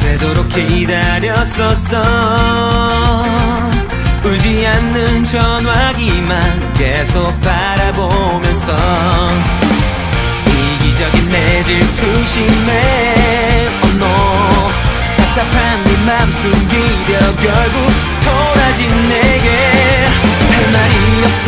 되도록 기다렸었어. 울지 않는 전화기만 계속 바라보면서. 이기적인 내 질투심에 oh no 답답한 네 맘 숨기려 결국 돌아진 내게. 할 말이 없어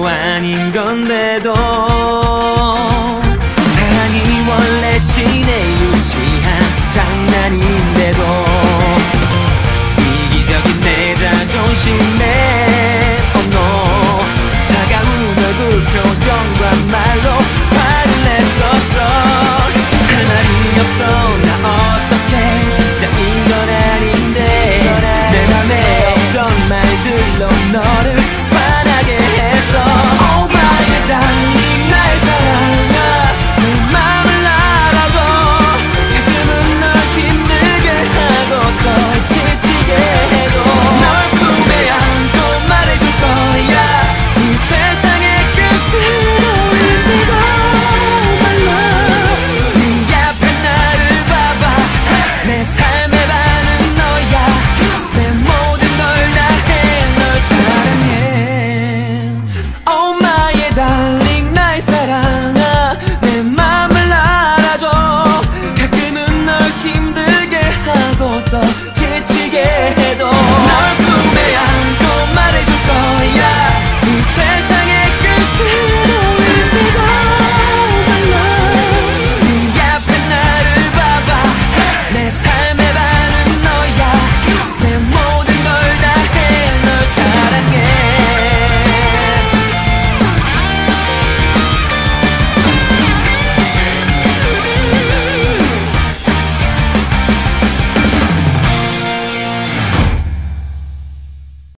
아닌 건데도 더